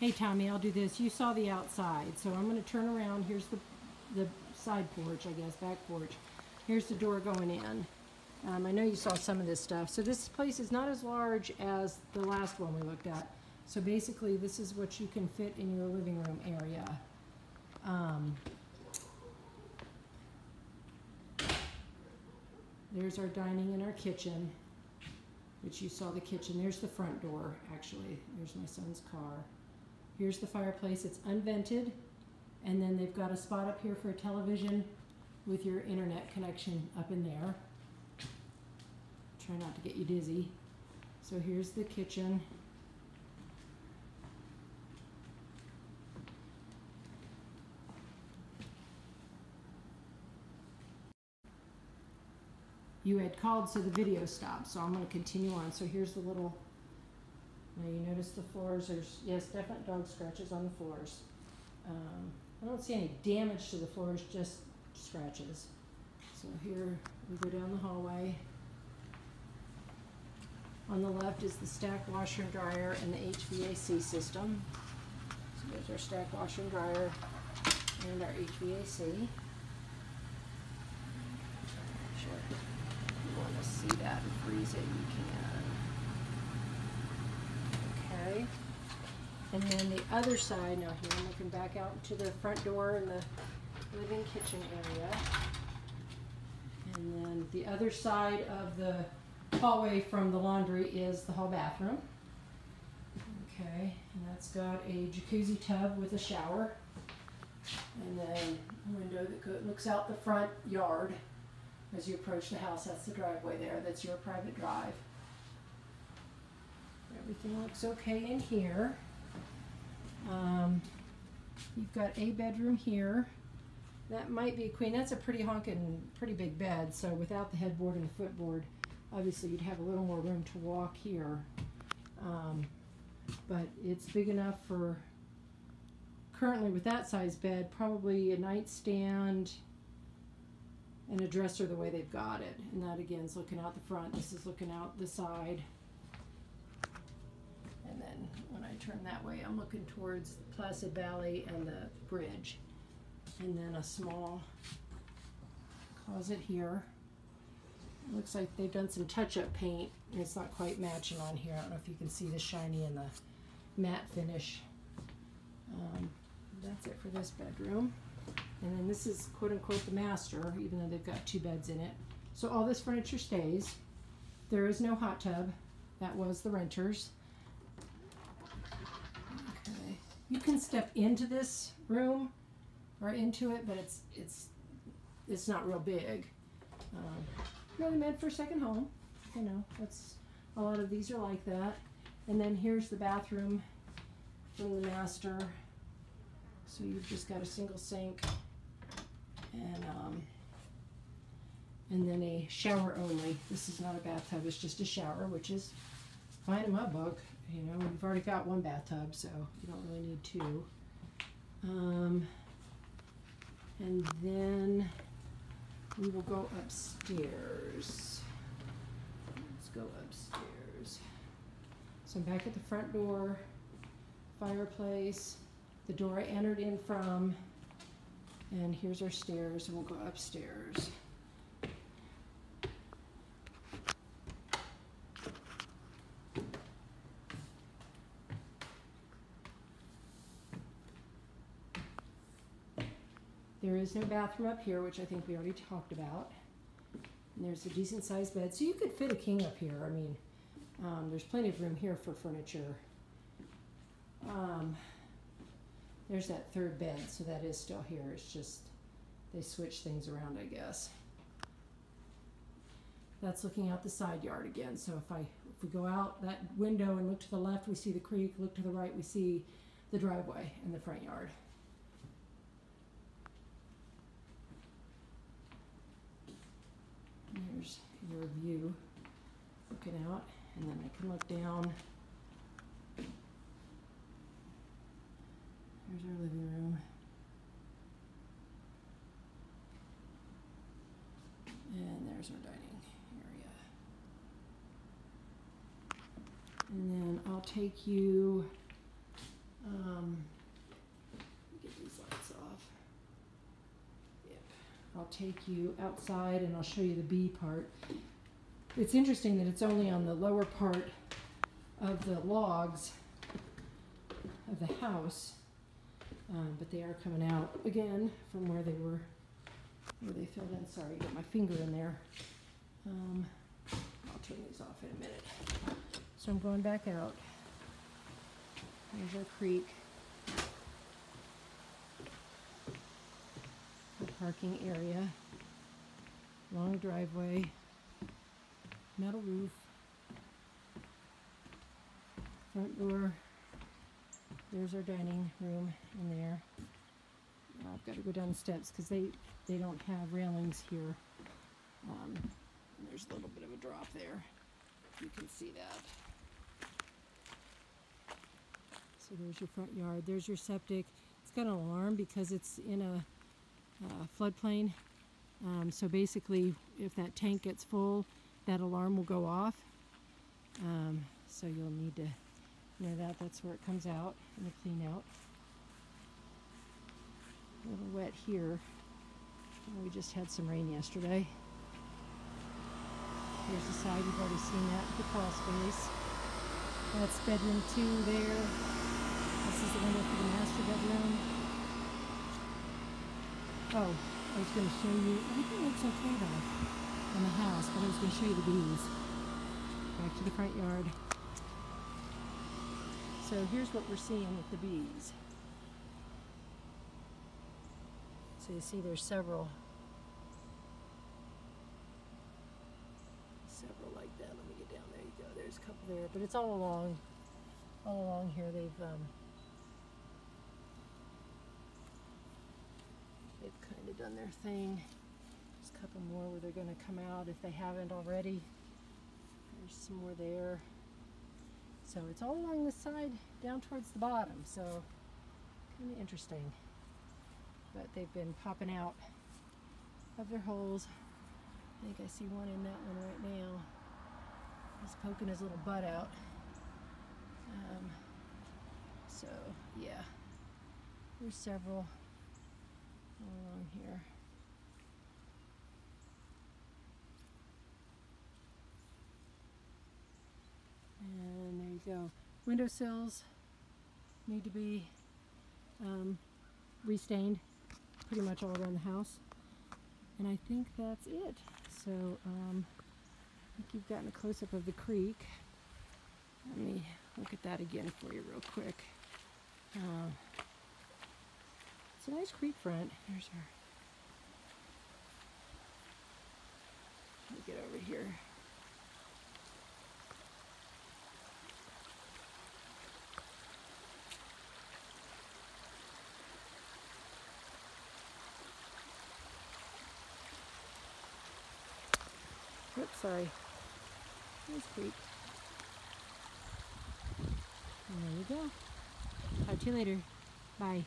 Hey Tommy, I'll do this. You saw the outside, so I'm going to turn around. Here's the the side porch, I guess, back porch. Here's the door going in. Um, I know you saw some of this stuff. So this place is not as large as the last one we looked at. So basically, this is what you can fit in your living room area. Um, there's our dining and our kitchen, which you saw the kitchen. There's the front door, actually. There's my son's car. Here's the fireplace. It's unvented. And then they've got a spot up here for a television with your internet connection up in there. Try not to get you dizzy. So here's the kitchen. You had called so the video stopped, so I'm going to continue on. So here's the little, now you notice the floors, there's, yes, definite dog scratches on the floors. Um, I don't see any damage to the floors, just scratches. So here we go down the hallway. On the left is the stack washer and dryer and the HVAC system. So there's our stack washer and dryer and our HVAC. Sure. If you want to see that and freeze it, you can. Okay. And then the other side, now here I'm looking back out into the front door and the living kitchen area. And then the other side of the hallway from the laundry is the hall bathroom. Okay, and that's got a jacuzzi tub with a shower. And then a window that looks out the front yard as you approach the house. That's the driveway there. That's your private drive. Everything looks okay in here. Um, you've got a bedroom here. That might be a queen. That's a pretty honking, pretty big bed. So without the headboard and the footboard, obviously you'd have a little more room to walk here. Um, but it's big enough for currently with that size bed, probably a nightstand and a dresser the way they've got it. And that again is looking out the front. This is looking out the side. And then when I turn that way, I'm looking towards Placid Valley and the bridge. And then a small closet here. It looks like they've done some touch-up paint. It's not quite matching on here. I don't know if you can see the shiny and the matte finish. Um, that's it for this bedroom. And then this is quote-unquote the master, even though they've got two beds in it. So all this furniture stays. There is no hot tub. That was the renters. Okay. You can step into this room or into it, but it's it's it's not real big. Um, really meant for a second home. You know, that's a lot of these are like that. And then here's the bathroom from the master. So you've just got a single sink and um, and then a shower only. This is not a bathtub, it's just a shower, which is fine in my book. You know, we've already got one bathtub, so you don't really need two. Um, and then we will go upstairs. Let's go upstairs. So I'm back at the front door, fireplace, the door I entered in from, and here's our stairs, and we'll go upstairs. There is no bathroom up here, which I think we already talked about. And there's a decent sized bed. So you could fit a king up here. I mean, um, there's plenty of room here for furniture. Um, there's that third bed, so that is still here. It's just they switch things around, I guess. That's looking out the side yard again. So if I if we go out that window and look to the left, we see the creek. Look to the right, we see the driveway and the front yard. There's your view looking out, and then I can look down. There's our living room. And there's our dining area. And then I'll take you Um, let me get these lights off. Yep. I'll take you outside and I'll show you the bee part. It's interesting that it's only on the lower part of the logs of the house, um, but they are coming out again from where they were, where they filled in. Sorry, got my finger in there. Um, I'll turn these off in a minute. So I'm going back out. There's our creek. Parking area. Long driveway. Metal roof. Front door. There's our dining room in there. I've got to go down the steps because they, they don't have railings here. Um, there's a little bit of a drop there. You can see that. So there's your front yard. There's your septic. It's got an alarm because it's in a uh, floodplain. Um, so basically, if that tank gets full, that alarm will go off. Um, so you'll need to know that. That's where it comes out in the clean out. A little wet here. We just had some rain yesterday. Here's the side, you've already seen that, the crawl space. That's bedroom two there. This is the window for the master bedroom. Oh, I was going to show you, everything looks okay though in the house, but I was going to show you the bees. Back to the front yard. So here's what we're seeing with the bees. So you see there's several several like that. Let me get down there you go. There's a couple there, but it's all along all along here they've um, they've kind of done their thing. There's a couple more where they're going to come out if they haven't already. There's some more there. So it's all along the side down towards the bottom. So kind of interesting. But they've been popping out of their holes. I think I see one in that one right now. He's poking his little butt out. Um, so yeah, there's several along here. And there you go. Windowsills need to be um, restained pretty much all around the house. And I think that's it. So um, I think you've gotten a close-up of the creek. Let me look at that again for you real quick. Uh, it's a nice creek front. Here's our. Let me get over here. Oops, sorry. Nice creek. And there you go. Talk to you later. Bye.